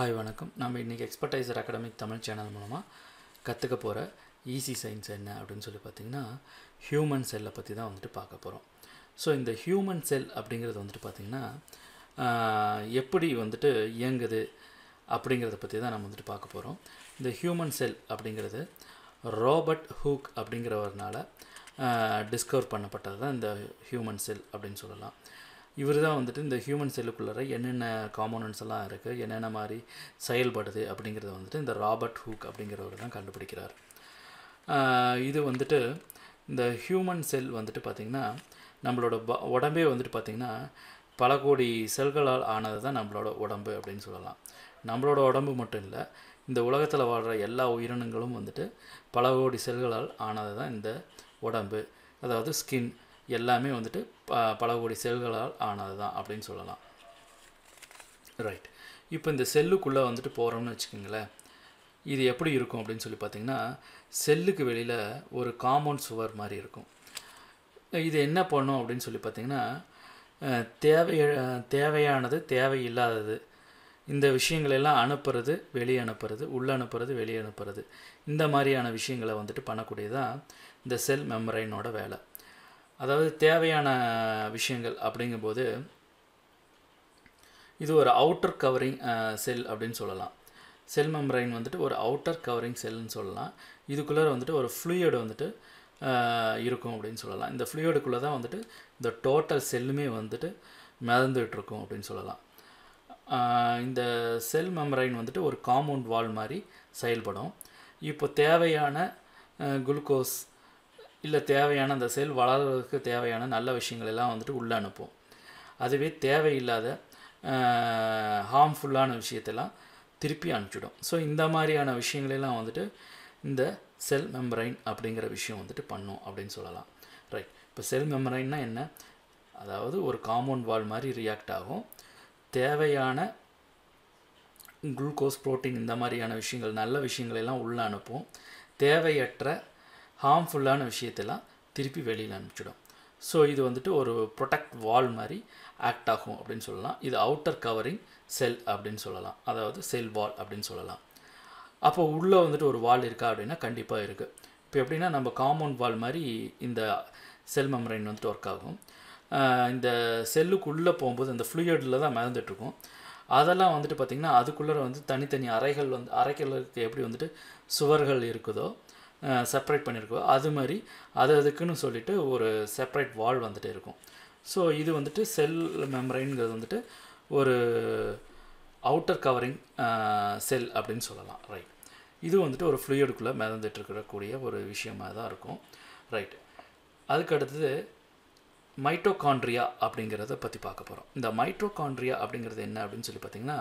Hi வணக்கம். நம்ம இன்றைக்கி எக்ஸ்பர்டைசர் அகாடமிக் தமிழ் சேனல் மூலமாக கற்றுக்க போகிற ஈஸி சயின்ஸ் என்ன அப்படின்னு சொல்லி பார்த்திங்கன்னா ஹியூமன் செல்லை பற்றி தான் வந்துட்டு பார்க்க போகிறோம் ஸோ இந்த ஹியூமன் செல் அப்படிங்கிறது வந்துட்டு பார்த்திங்கன்னா எப்படி வந்துட்டு இயங்குது அப்படிங்கிறத பற்றி தான் நம்ம வந்துட்டு பார்க்க போகிறோம் இந்த ஹியூமன் செல் அப்படிங்கிறது ராபர்ட் ஹூக் அப்படிங்கிறவர்னால டிஸ்கவர் பண்ணப்பட்டது தான் இந்த ஹியூமன் செல் அப்படின்னு சொல்லலாம். இவர் தான் வந்துட்டு இந்த ஹியூமன் செல்லுக்குள்ளார என்னென்ன காம்போனன்ட்ஸ் எல்லாம் இருக்குது என்னென்ன மாதிரி செயல்படுது அப்படிங்கிறத வந்துட்டு இந்த ராபர்ட் ஹூக் அப்படிங்கிறவர் தான் கண்டுபிடிக்கிறார். இது வந்துட்டு இந்த ஹியூமன் செல் வந்துட்டு பார்த்திங்கன்னா நம்மளோட ப உடம்பே வந்துட்டு பார்த்திங்கன்னா பல கோடி செல்களால் ஆனது தான் நம்மளோட உடம்பு அப்படின்னு சொல்லலாம். நம்மளோட உடம்பு மட்டும் இல்லை இந்த உலகத்தில் வாழ்கிற எல்லா உயிரினங்களும் வந்துட்டு பல கோடி செல்களால் ஆனது தான் இந்த உடம்பு. அதாவது ஸ்கின் எல்லாமே வந்துட்டு ப பல கோடி செல்களால் ஆனது தான் அப்படின்னு சொல்லலாம். ரைட் இப்போ இந்த செல்லுக்குள்ளே வந்துட்டு போகிறோம்னு வச்சுக்கோங்களேன். இது எப்படி இருக்கும் அப்படின்னு சொல்லி பார்த்தீங்கன்னா செல்லுக்கு வெளியில் ஒரு காம்பவுண்ட் சுவர் மாதிரி இருக்கும். இது என்ன பண்ணும் அப்படின்னு சொல்லி பார்த்தீங்கன்னா அஹ், தேவை தேவையானது தேவையில்லாதது. இந்த விஷயங்களை எல்லாம் அனுப்புறது வெளியே அனுப்புறது உள்ளே அனுப்புறது வெளியே அனுப்புறது. இந்த மாதிரியான விஷயங்களை வந்துட்டு பண்ணக்கூடியதான் இந்த செல் மெமரைனோட வேலை. அதாவது தேவையான விஷயங்கள் அப்படிங்கும்போது இது ஒரு அவுட்டர் கவரிங் செல் அப்படின்னு சொல்லலாம். செல் மெம்பரைன் வந்துட்டு ஒரு அவுட்டர் கவரிங் செல்னு சொல்லலாம். இதுக்குள்ளே வந்துட்டு ஒரு ஃப்ளூயோடு வந்துட்டு இருக்கும் அப்படின்னு சொல்லலாம். இந்த ஃப்ளூயோடுக்குள்ளே தான் வந்துட்டு இந்த டோட்டல் செல்லுமே வந்துட்டு மிதந்துகிட்ருக்கும் அப்படின்னு சொல்லலாம். இந்த செல் மெம்பரைன் வந்துட்டு ஒரு காம்பவுண்ட் வால் மாதிரி செயல்படும். இப்போ தேவையான குளுக்கோஸ் இல்லை தேவையான அந்த செல் வளர்கிறதுக்கு தேவையான நல்ல விஷயங்கள் எல்லாம் வந்துட்டு உள்ளே அனுப்பும். அதுவே தேவையில்லாத ஹார்ம்ஃபுல்லான விஷயத்தெல்லாம் திருப்பி அனுப்பிச்சிடும். ஸோ இந்த மாதிரியான விஷயங்களெல்லாம் வந்துட்டு இந்த செல் மெம்பரைன் அப்படிங்கிற விஷயம் வந்துட்டு பண்ணும் அப்படின்னு சொல்லலாம். ரைட் இப்போ செல் மெம்பரைன்னா என்ன? அதாவது ஒரு காம்பவுண்ட் வால் மாதிரி ரியாக்ட் ஆகும். தேவையான குளுக்கோஸ் ப்ரோட்டீன் இந்த மாதிரியான விஷயங்கள் நல்ல விஷயங்களெல்லாம் உள்ளே அனுப்பும். தேவையற்ற ஹார்ம்ஃபுல்லான விஷயத்தெல்லாம் திருப்பி வெளியில் அனுப்பிச்சிடும். ஸோ இது வந்துட்டு ஒரு ப்ரொடெக்ட் வால் மாதிரி ஆக்ட் ஆகும் அப்படின்னு சொல்லலாம். இது அவுட்டர் கவரிங் செல் அப்படின்னு சொல்லலாம். அதாவது செல் வால் அப்படின்னு சொல்லலாம். அப்போ உள்ளே வந்துட்டு ஒரு வால் இருக்கா அப்படின்னா கண்டிப்பாக இருக்குது இப்போ எப்படின்னா நம்ம காம்பவுண்ட் வால் மாதிரி இந்த செல் மெமரைன் வந்துட்டு ஒர்க் ஆகும். இந்த செல்லுக்குள்ளே போகும்போது அந்த ஃப்ளூயடில் தான் மிதந்துட்டுருக்கும். அதெல்லாம் வந்துட்டு பார்த்திங்கன்னா அதுக்குள்ளே வந்து தனித்தனி அறைகள் வந்து அறைகளுக்கு எப்படி வந்துட்டு சுவர்கள் இருக்குதோ செப்பரேட் பண்ணியிருக்கோ அது மாதிரி அது அதுக்குன்னு சொல்லிட்டு ஒரு செப்பரேட் வால் வந்துட்டு இருக்கும். ஸோ இது வந்துட்டு செல் மெம்பரைன்கிறது வந்துட்டு ஒரு அவுட்டர் கவரிங் செல் அப்படின்னு சொல்லலாம். ரைட் இது வந்துட்டு ஒரு ஃப்ளூயடுக்குள்ளே மிதந்துட்டு இருக்கக்கூடிய ஒரு விஷயமாக தான் இருக்கும். ரைட் அதுக்கு அடுத்தது மைட்டோகாண்ட்ரியா அப்படிங்கிறத பற்றி பார்க்க போகிறோம் இந்த மைட்டோகாண்ட்ரியா அப்படிங்கிறது என்ன அப்படின்னு சொல்லி பார்த்தீங்கன்னா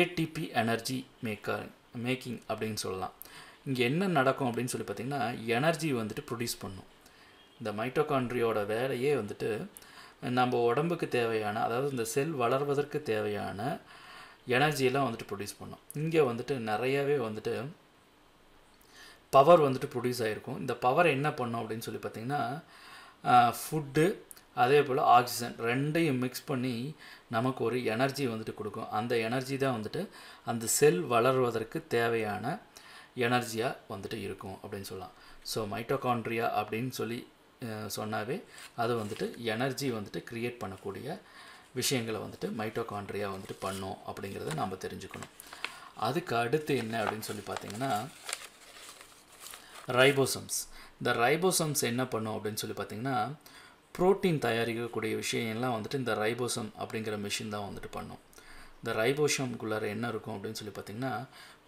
ஏடிபி எனர்ஜி மேக்கர் மேக்கிங் அப்படின்னு சொல்லலாம். இங்கே என்ன நடக்கும் அப்படின்னு சொல்லி பார்த்தீங்கன்னா எனர்ஜி வந்துட்டு ப்ரொடியூஸ் பண்ணும். இந்த மைட்டோகாண்ட்ரியோட வேலையே வந்துட்டு நம்ம உடம்புக்கு தேவையான அதாவது இந்த செல் வளர்வதற்கு தேவையான எனர்ஜியெல்லாம் வந்துட்டு ப்ரொடியூஸ் பண்ணும். இங்கே வந்துட்டு நிறையவே வந்துட்டு பவர் வந்துட்டு ப்ரொடியூஸ் ஆகிருக்கும் இந்த பவர் என்ன பண்ணும் அப்படின்னு சொல்லி பார்த்தீங்கன்னா ஃபுட்டு அதே போல் ஆக்சிஜன் ரெண்டையும் மிக்ஸ் பண்ணி நமக்கு ஒரு எனர்ஜி வந்துட்டு கொடுக்கும். அந்த எனர்ஜி தான் வந்துட்டு அந்த செல் வளர்வதற்கு தேவையான எனர்ஜியாக வந்துட்டு இருக்கும் அப்படின்னு சொல்லலாம். ஸோ மைட்டோகாண்ட்ரியா அப்படின்னு சொல்லி சொன்னாவே அது வந்துட்டு எனர்ஜி வந்துட்டு க்ரியேட் பண்ணக்கூடிய விஷயங்களை வந்துட்டு மைட்டோகாண்ட்ரியா வந்துட்டு பண்ணும் அப்படிங்கிறத நாம் தெரிஞ்சுக்கணும். அதுக்கு அடுத்து என்ன அப்படின்னு சொல்லி பார்த்தீங்கன்னா ரைபோசம்ஸ் இந்த ரைபோசம்ஸ் என்ன பண்ணும் அப்படின்னு சொல்லி பார்த்தீங்கன்னா புரோட்டீன் தயாரிக்கக்கூடிய விஷயம்லாம் வந்துட்டு இந்த ரைபோசம் அப்படிங்கிற மிஷின் தான் வந்துட்டு பண்ணும். இந்த ரைபோசம்குள்ளார என்ன இருக்கும் அப்படின்னு சொல்லி பார்த்தீங்கன்னா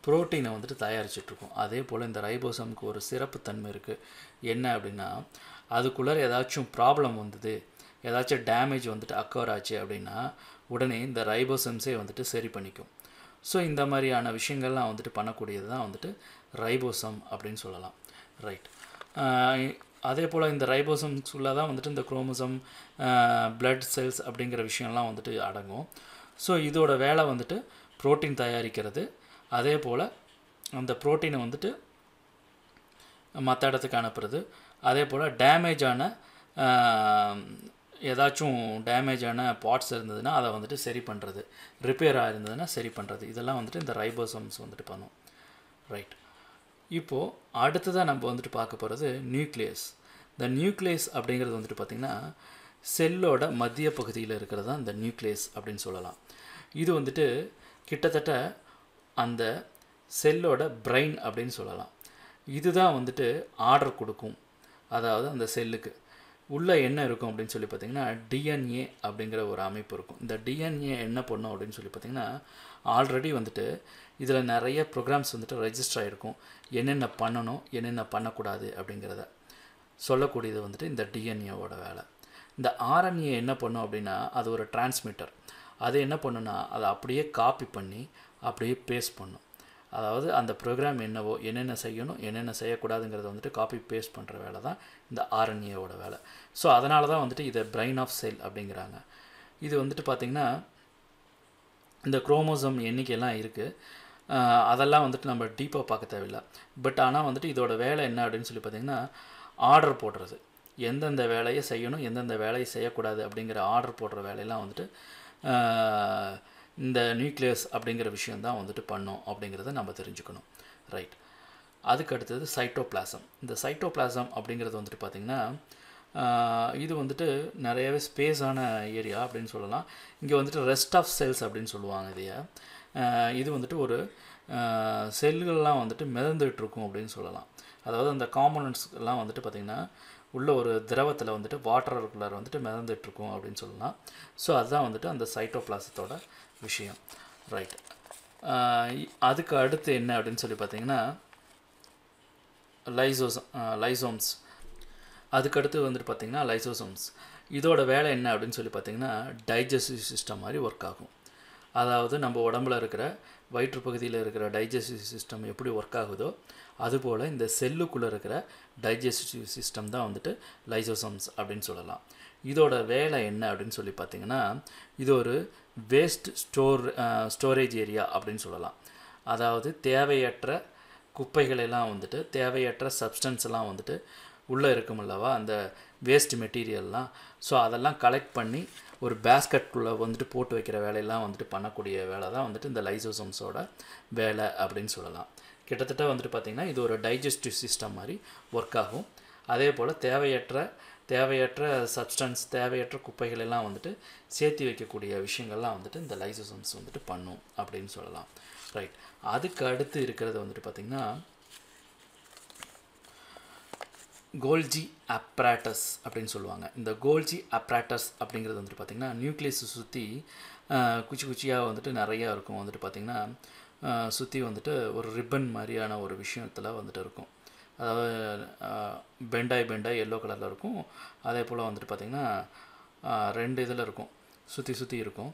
புரோட்டீனை வந்துட்டு தயாரிச்சிட்ருக்கோம். அதே போல் இந்த ரைபோசம்க்கு ஒரு சிறப்புத்தன்மை இருக்குது என்ன அப்படின்னா அதுக்குள்ளே ஏதாச்சும் ப்ராப்ளம் வந்தது ஏதாச்சும் டேமேஜ் வந்துட்டு அக்கவர் ஆச்சு அப்படின்னா உடனே இந்த ரைபோசம்ஸே வந்துட்டு சரி பண்ணிக்கும். ஸோ இந்த மாதிரியான விஷயங்கள்லாம் வந்துட்டு பண்ணக்கூடியது தான் வந்துட்டு ரைபோசம் அப்படின்னு சொல்லலாம். ரைட் அதே போல் இந்த ரைபோசம்ஸ்குள்ளே தான் வந்துட்டு இந்த குரோமோசம் பிளட் செல்ஸ் அப்படிங்கிற விஷயம்லாம் வந்துட்டு அடங்கும். ஸோ இதோட வேலை வந்துட்டு ப்ரோட்டீன் தயாரிக்கிறது அதே போல் அந்த புரோட்டீனை வந்துட்டு மற்ற இடத்துக்கு அனுப்புறது. அதே போல் டேமேஜான ஏதாச்சும் டேமேஜான பார்ட்ஸ் இருந்ததுன்னா அதை வந்துட்டு சரி பண்ணுறது ரிப்பேராக இருந்ததுன்னா சரி பண்ணுறது இதெல்லாம் வந்துட்டு இந்த ரைபோசோம்ஸ் வந்துட்டு பண்ணும். ரைட் இப்போது அடுத்ததாக நம்ம வந்துட்டு பார்க்க போகிறது நியூக்ளியஸ் இந்த நியூக்ளியஸ் அப்படிங்கிறது வந்துட்டு பார்த்திங்கன்னா செல்லோட மத்திய பகுதியில் இருக்கிறது தான் இந்த நியூக்ளியஸ் அப்படின்னு சொல்லலாம். இது வந்துட்டு கிட்டத்தட்ட அந்த செல்லோட பிரெயின் அப்படின்னு சொல்லலாம். இதுதான் வந்துட்டு ஆர்டர் கொடுக்கும். அதாவது அந்த செல்லுக்கு. உள்ளே என்ன இருக்கும் அப்படின்னு சொல்லி பார்த்தீங்கன்னா டிஎன்ஏ அப்படிங்கிற ஒரு அமைப்பு இருக்கும். இந்த டிஎன்ஏ என்ன பண்ணும் அப்படின்னு சொல்லி பார்த்தீங்கன்னா ஆல்ரெடி வந்துட்டு இதில் நிறைய ப்ரோக்ராம்ஸ் வந்துட்டு ரெஜிஸ்டர் ஆகிருக்கும் என்னென்ன பண்ணணும் என்னென்ன பண்ணக்கூடாது அப்படிங்கிறத சொல்லக்கூடியது வந்துட்டு இந்த டிஎன்ஏவோட வேலை. இந்த ஆர்என்ஏ என்ன பண்ணும் அப்படின்னா அது ஒரு டிரான்ஸ்மிட்டர் அது என்ன பண்ணுன்னா அதை அப்படியே காப்பி பண்ணி அப்படியே பேஸ்ட் பண்ணும். அதாவது அந்த ப்ரோக்ராம் என்னவோ என்னென்ன செய்யணும் என்னென்ன செய்யக்கூடாதுங்கிறத வந்துட்டு காப்பி பேஸ்ட் பண்ணுற வேலை தான் இந்த ஆர்என்ஏவோட வேலை. ஸோ அதனால தான் வந்துட்டு இதை பிரெயின் ஆஃப் செல் அப்படிங்கிறாங்க. இது வந்துட்டு பார்த்திங்கன்னா இந்த குரோமோசம் எண்ணிக்கையெல்லாம் இருக்குது அதெல்லாம் வந்துட்டு நம்ம டீப்பாக பார்க்க தேவையில்லை. பட் ஆனால் வந்துட்டு இதோட வேலை என்ன அப்படின்னு சொல்லி பார்த்திங்கன்னா ஆர்டர் போடுறது. எந்தெந்த வேலையை செய்யணும் எந்தெந்த வேலையை செய்யக்கூடாது அப்படிங்கிற ஆர்டர் போடுற வேலையெல்லாம் வந்துட்டு இந்த நியூக்ளியஸ் அப்படிங்கிற விஷயந்தான் வந்துட்டு பண்ணோம் அப்படிங்கிறத நம்ம தெரிஞ்சுக்கணும். ரைட் அதுக்கு அடுத்தது சைட்டோபிளாசம் இந்த சைட்டோபிளாசம் அப்படிங்கிறது வந்துட்டு பார்த்திங்கன்னா இது வந்துட்டு நிறையவே ஸ்பேஸான ஏரியா அப்படின்னு சொல்லலாம். இங்கே வந்துட்டு ரெஸ்ட் ஆஃப் செல்ஸ் அப்படின்னு சொல்லுவாங்க இதைய. இது வந்துட்டு ஒரு செல்கள்லாம் வந்துட்டு மிதந்துகிட்ருக்கும் அப்படின்னு சொல்லலாம். அதாவது அந்த காம்பனண்ட்ஸ்லாம் வந்துட்டு பார்த்திங்கன்னா உள்ள ஒரு திரவத்தில் வந்துட்டு வாட்டருக்குள்ளார வந்துட்டு மிதந்துட்டுருக்கும் அப்படின்னு சொல்லலாம். ஸோ அதுதான் வந்துட்டு அந்த சைட்டோபிளாசத்தோட விஷயம். ரைட் அதுக்கு அடுத்து என்ன அப்படின்னு சொல்லி பார்த்தீங்கன்னா லைசோஸ் லைசோம்ஸ் அதுக்கடுத்து வந்துட்டு பார்த்திங்கன்னா லைசோசோம்ஸ் இதோட வேலை என்ன அப்படின்னு சொல்லி பார்த்திங்கன்னா டைஜஸ்டிவ் சிஸ்டம் மாதிரி ஒர்க் ஆகும். அதாவது நம்ம உடம்புல இருக்கிற வயிற்று பகுதியில் இருக்கிற டைஜஸ்டிவ் சிஸ்டம் எப்படி ஒர்க் ஆகுதோ அதுபோல் இந்த செல்லுக்குள்ளே இருக்கிற டைஜஸ்டிவ் சிஸ்டம் தான் வந்துட்டு லைசோசோம்ஸ் அப்படின்னு சொல்லலாம். இதோட வேலை என்ன அப்படின்னு சொல்லி பார்த்தீங்கன்னா இது ஒரு வேஸ்ட் ஸ்டோர் ஸ்டோரேஜ் ஏரியா அப்படின்னு சொல்லலாம். அதாவது தேவையற்ற குப்பைகளெல்லாம் வந்துட்டு தேவையற்ற சப்ஸ்டன்ஸ் எல்லாம் வந்துட்டு உள்ளே இருக்குமல்லவா அந்த வேஸ்ட் மெட்டீரியல்லாம் ஸோ அதெல்லாம் கலெக்ட் பண்ணி ஒரு பேஸ்கெட்குள்ளே வந்துட்டு போட்டு வைக்கிற வேலையெல்லாம் வந்துட்டு பண்ணக்கூடிய வேலை தான் வந்துட்டு இந்த லைசோசோம்ஸோட வேலை அப்படின்னு சொல்லலாம். கிட்டத்தட்ட வந்துட்டு பார்த்திங்கன்னா இது ஒரு டைஜஸ்டிவ் சிஸ்டம் மாதிரி ஒர்க் ஆகும். அதே போல் தேவையற்ற தேவையற்ற சப்ஸ்டன்ஸ் தேவையற்ற குப்பைகள் எல்லாம் வந்துட்டு சேர்த்து வைக்கக்கூடிய விஷயங்கள்லாம் வந்துட்டு இந்த லைசோசோம்ஸ் வந்துட்டு பண்ணும் அப்படின்னு சொல்லலாம். ரைட் அதுக்கு அடுத்து இருக்கிறது வந்துட்டு பார்த்திங்கன்னா கோல்ஜி அப்ராட்டஸ் அப்படின்னு சொல்லுவாங்க. இந்த கோல்ஜி அப்ராட்டஸ் அப்படிங்கிறது வந்துட்டு பார்த்திங்கன்னா நியூக்ளியஸை சுற்றி குச்சி குச்சியாக வந்துட்டு நிறையா இருக்கும். வந்துட்டு பார்த்திங்கன்னா சுற்றி வந்துட்டு ஒரு ரிப்பன் மாதிரியான ஒரு விஷயத்தில் வந்துட்டு இருக்கும். அதாவது பெண்டாய் பெண்டாய் எல்லோ கலரில் இருக்கும். அதே போல் வந்துட்டு பார்த்திங்கன்னா ரெண்டு இதில் இருக்கும். சுற்றி சுற்றி இருக்கும்.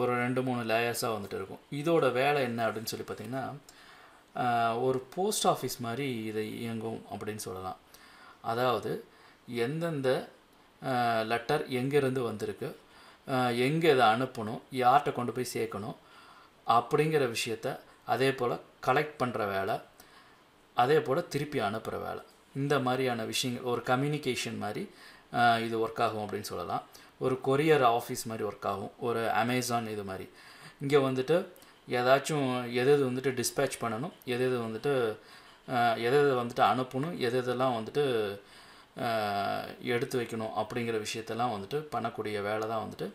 ஒரு ரெண்டு மூணு லேயர்ஸாக வந்துட்டு இருக்கும். இதோட வேலை என்ன அப்படின்னு சொல்லி பார்த்திங்கன்னா ஒரு போஸ்ட் ஆஃபீஸ் மாதிரி இதை இயங்கும் அப்படின்னு சொல்லலாம். அதாவது எந்தெந்த லெட்டர் எங்கேருந்து வந்திருக்கு எங்கே இதை அனுப்பணும் யார்கிட்ட கொண்டு போய் சேர்க்கணும் அப்படிங்கிற விஷயத்த அதே போல் கலெக்ட் பண்ணுற வேலை அதே போல் திருப்பி அனுப்புகிற வேலை. இந்த மாதிரியான விஷயங்கள் ஒரு கம்யூனிகேஷன் மாதிரி இது ஒர்க் ஆகும் அப்படின்னு சொல்லலாம். ஒரு கொரியர் ஆஃபீஸ் மாதிரி ஒர்க் ஆகும். ஒரு அமேசான் இது மாதிரி. இங்கே வந்துட்டு ஏதாச்சும் எது எது வந்துட்டு டிஸ்பேச் பண்ணணும் எது எது வந்துட்டு எது எதை வந்துட்டு அனுப்பணும் எது எதெல்லாம் வந்துட்டு எடுத்து வைக்கணும் அப்படிங்கிற விஷயத்தெல்லாம் வந்துட்டு பண்ணக்கூடிய வேலை தான் வந்துட்டு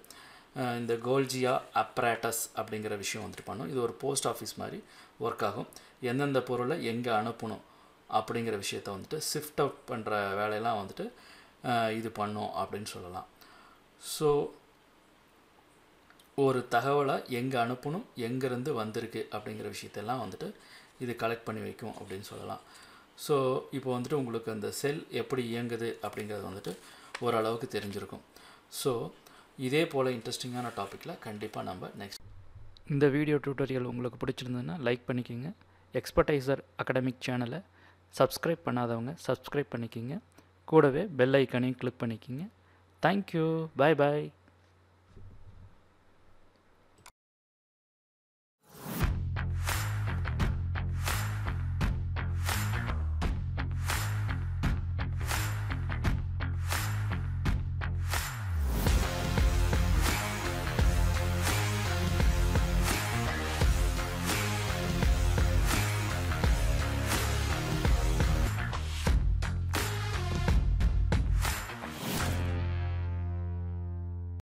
இந்த கோல்ஜியா அப்ராட்டஸ் அப்படிங்கிற விஷயம் வந்துட்டு பண்ணும். இது ஒரு போஸ்ட் ஆஃபீஸ் மாதிரி ஒர்க் ஆகும். எந்தெந்த பொருளை எங்கே அனுப்பணும் அப்படிங்கிற விஷயத்த வந்துட்டு ஷிஃப்ட் அவுட் பண்ணுற வேலையெல்லாம் வந்துட்டு இது பண்ணும் அப்படின்னு சொல்லலாம். ஸோ ஒரு தகவலை எங்கே அனுப்பணும் எங்கேருந்து வந்திருக்கு அப்படிங்கிற விஷயத்தெல்லாம் வந்துட்டு இது கலெக்ட் பண்ணி வைக்கும் அப்படின்னு சொல்லலாம். ஸோ இப்போ வந்துட்டு உங்களுக்கு அந்த செல் எப்படி இயங்குது அப்படிங்கிறது வந்துட்டு ஓரளவுக்கு தெரிஞ்சிருக்கும். ஸோ இதே போல் இன்ட்ரெஸ்டிங்கான டாப்பிக்கில் கண்டிப்பாக நம்ம நெக்ஸ்ட் இந்த வீடியோ டியூட்டோரியல் உங்களுக்கு பிடிச்சிருந்ததுன்னா லைக் பண்ணிக்கோங்க. எக்ஸ்பர்டைசர் அகடமிக் சேனலை சப்ஸ்கிரைப் பண்ணாதவங்க சப்ஸ்கிரைப் பண்ணிக்கிங்க. கூடவே பெல் ஐக்கனையும் கிளிக் பண்ணிக்கிங்க. தேங்க்யூ பாய் பாய்